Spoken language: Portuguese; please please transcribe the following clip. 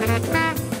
Música